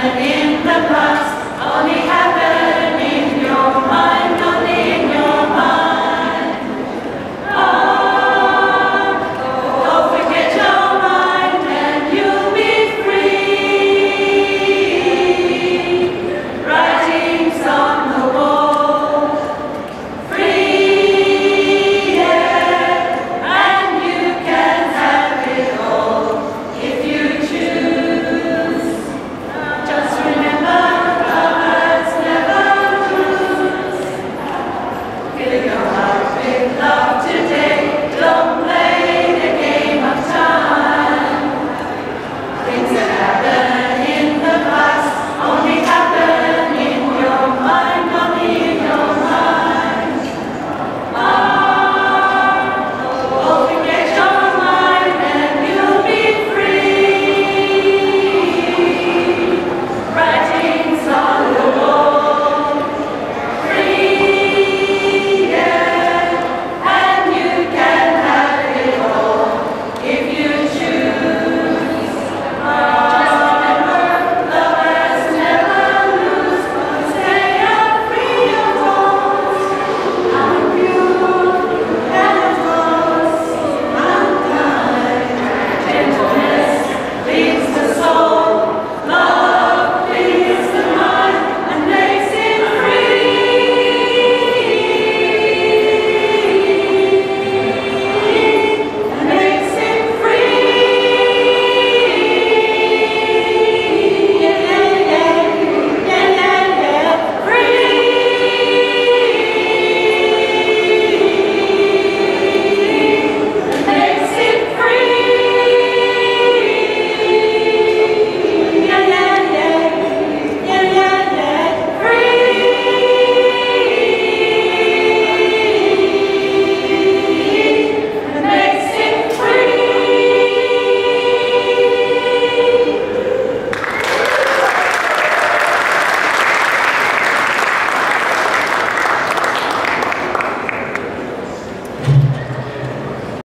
and in the past, only